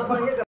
Mana